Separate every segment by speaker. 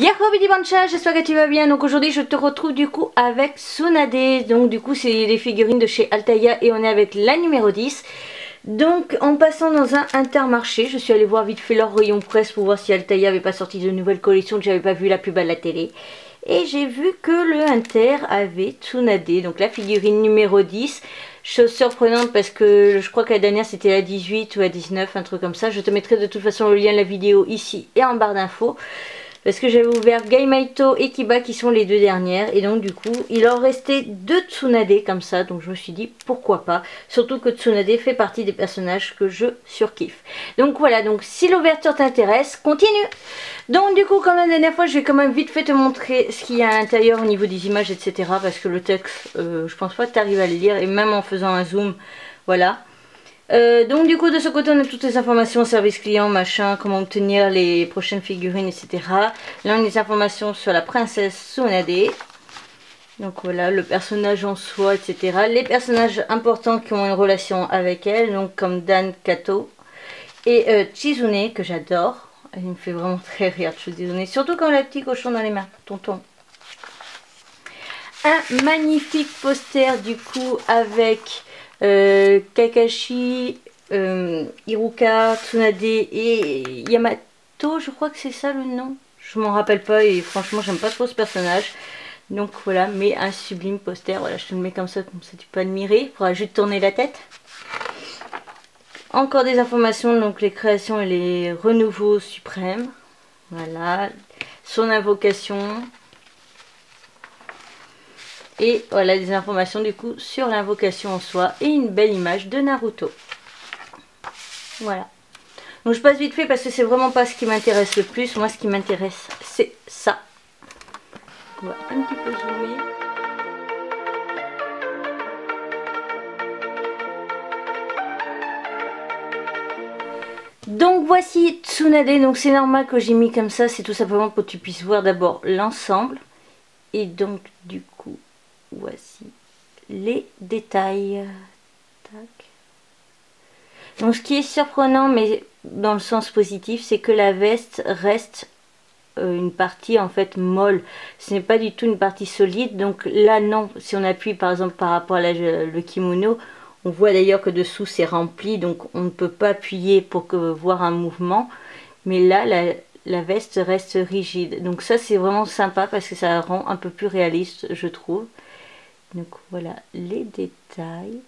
Speaker 1: Yahoo Bancha, j'espère que tu vas bien. Donc aujourd'hui je te retrouve du coup avec Tsunade. Donc du coup c'est les figurines de chez Altaïa et on est avec la numéro 10. Donc en passant dans un intermarché, je suis allée voir vite fait leur rayon presse pour voir si Altaïa avait pas sorti de nouvelles collections que j'avais pas vu la pub à la télé. Et j'ai vu que le Inter avait Tsunade, donc la figurine numéro 10. Chose surprenante parce que je crois que la dernière c'était la 18 ou la 19, un truc comme ça. Je te mettrai de toute façon le lien de la vidéo ici et en barre d'infos. Parce que j'avais ouvert Gaimaito et Kiba qui sont les deux dernières. Et donc du coup, il en restait deux Tsunade comme ça. Donc je me suis dit pourquoi pas? Surtout que Tsunade fait partie des personnages que je surkiffe. Donc voilà, donc si l'ouverture t'intéresse, continue Donc du coup, comme la dernière fois, je vais quand même vite fait te montrer ce qu'il y a à l'intérieur au niveau des images, etc. Parce que le texte, euh, je pense pas que tu à le lire. Et même en faisant un zoom, voilà. Euh, donc du coup de ce côté on a toutes les informations service client machin comment obtenir les prochaines figurines etc là on a les informations sur la princesse Tsunade. Donc voilà le personnage en soi etc les personnages importants qui ont une relation avec elle donc comme Dan Kato et euh, Chizune que j'adore. Elle me fait vraiment très rire Chizune surtout quand elle a le petit cochon dans les mains tonton. Un magnifique poster du coup avec euh, Kakashi, euh, Iruka, Tsunade et Yamato, je crois que c'est ça le nom. Je m'en rappelle pas et franchement j'aime pas trop ce personnage. Donc voilà, mais un sublime poster. Voilà, je te le mets comme ça, comme ça tu peux admirer. Il faudra juste tourner la tête. Encore des informations, donc les créations et les renouveaux suprêmes. Voilà, son invocation, et voilà des informations du coup sur l'invocation en soi et une belle image de Naruto. Voilà. Donc je passe vite fait parce que c'est vraiment pas ce qui m'intéresse le plus. Moi ce qui m'intéresse c'est ça. On va un petit peu zoomer. Donc voici Tsunade, donc c'est normal que j'ai mis comme ça, c'est tout simplement pour que tu puisses voir d'abord l'ensemble. Et donc du coup, voici les détails. Donc ce qui est surprenant, mais dans le sens positif, c'est que la veste reste euh, une partie en fait molle. Ce n'est pas du tout une partie solide. Donc là non, si on appuie par exemple par rapport à le kimono, on voit d'ailleurs que dessous c'est rempli, donc on ne peut pas appuyer pour voir un mouvement. Mais là, la, la veste reste rigide. Donc ça c'est vraiment sympa parce que ça rend un peu plus réaliste, je trouve. Donc voilà les détails.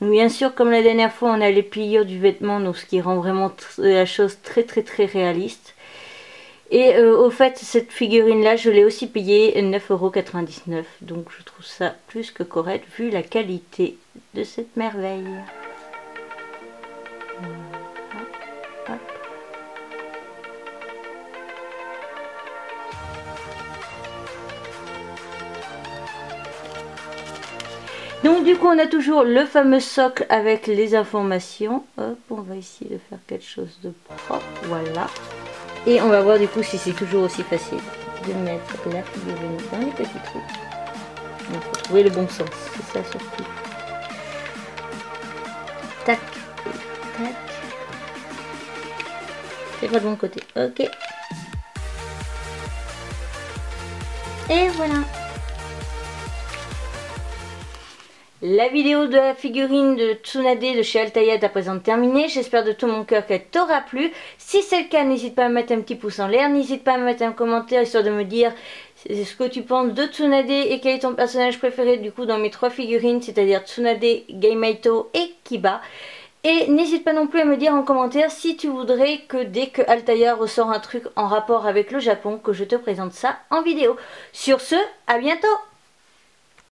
Speaker 1: Bien sûr, comme la dernière fois, on a les pliures du vêtement, donc ce qui rend vraiment la chose très très très réaliste. Et euh, au fait, cette figurine-là, je l'ai aussi payée 9,99€. Donc je trouve ça plus que correct vu la qualité de cette merveille. Donc du coup on a toujours le fameux socle avec les informations. Hop, on va essayer de faire quelque chose de propre. Voilà. Et on va voir du coup si c'est toujours aussi facile de mettre la figurine dans les petits trous. Il faut trouver le bon sens, c'est ça surtout. Tac, tac. C'est pas le bon côté. Ok. Et voilà. La vidéo de la figurine de Tsunade de chez Altaïa est à présent terminée. J'espère de tout mon cœur qu'elle t'aura plu. Si c'est le cas, n'hésite pas à mettre un petit pouce en l'air. N'hésite pas à mettre un commentaire histoire de me dire ce que tu penses de Tsunade et quel est ton personnage préféré du coup dans mes trois figurines, c'est-à-dire Tsunade, Gaimaito et Kiba. Et n'hésite pas non plus à me dire en commentaire si tu voudrais que dès que Altaïa ressort un truc en rapport avec le Japon, que je te présente ça en vidéo. Sur ce, à bientôt